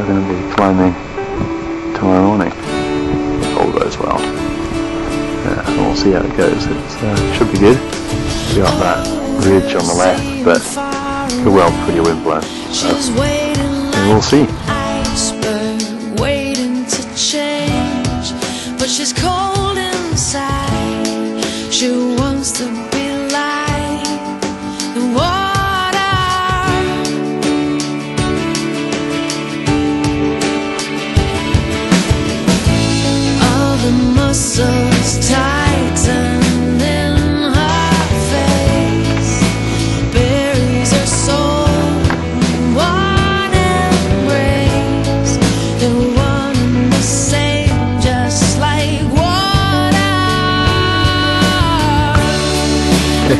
we're going to be climbing tomorrow morning, all goes well. Yeah, we'll see how it goes. It uh, should be good. We got that ridge on the left, but the well pretty windblown. So we'll see.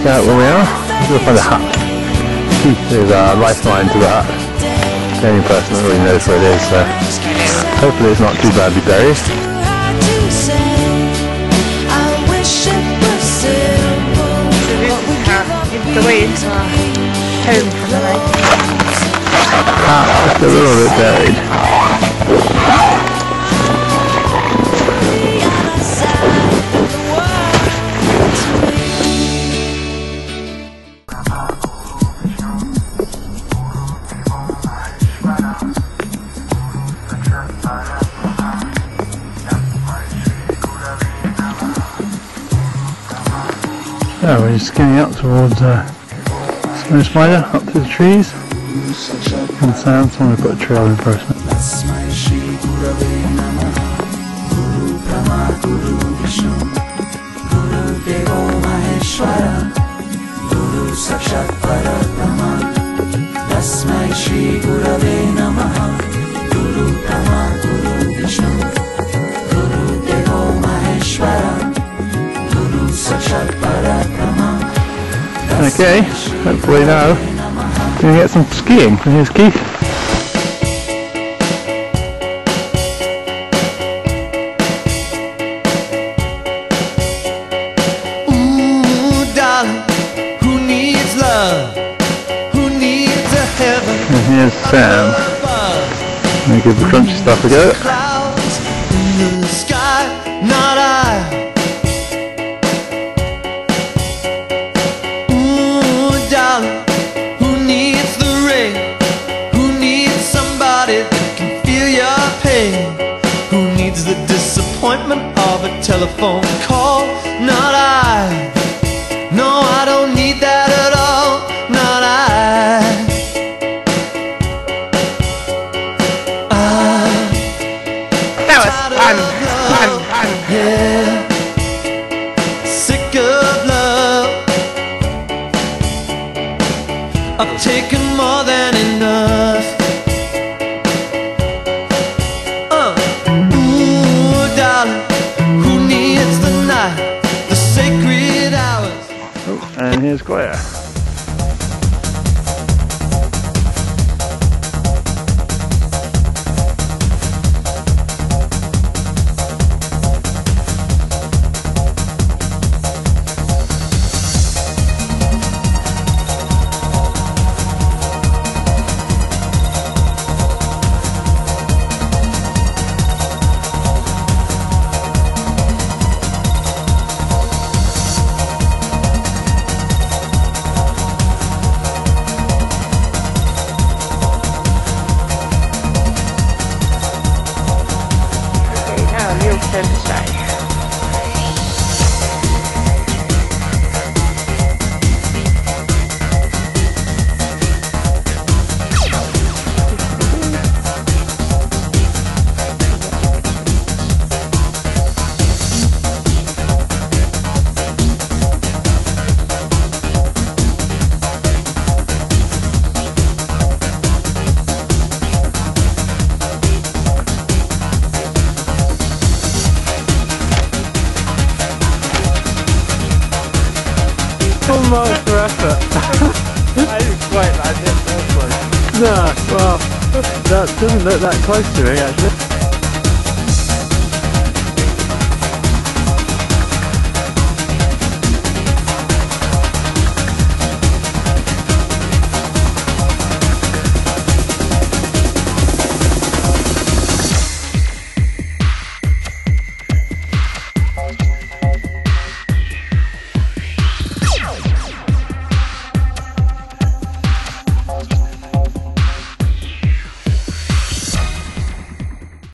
Check out where we are. To find a hut. Is our lifeline to the hut. The only person that really knows where it is, so hopefully it's not too badly buried. the way into our home for the night. Ah, just a little bit buried. So we're just getting up towards uh, Snowspider, up to the trees. And sound, someone put a trail in for. Okay, hopefully now we're going to get some skiing. And here's Keith. Ooh, darling, who needs love? Who needs a heaven And here's Sam. above? Let me give the crunchy stuff a go. Disappointment of a telephone call? Not I. No, I don't need that at all. Not I. I That was fun, fun, fun. yeah. Sick of love. I've taken more than enough. So much for effort. I didn't quite like it. No, well, that doesn't look that close to me actually.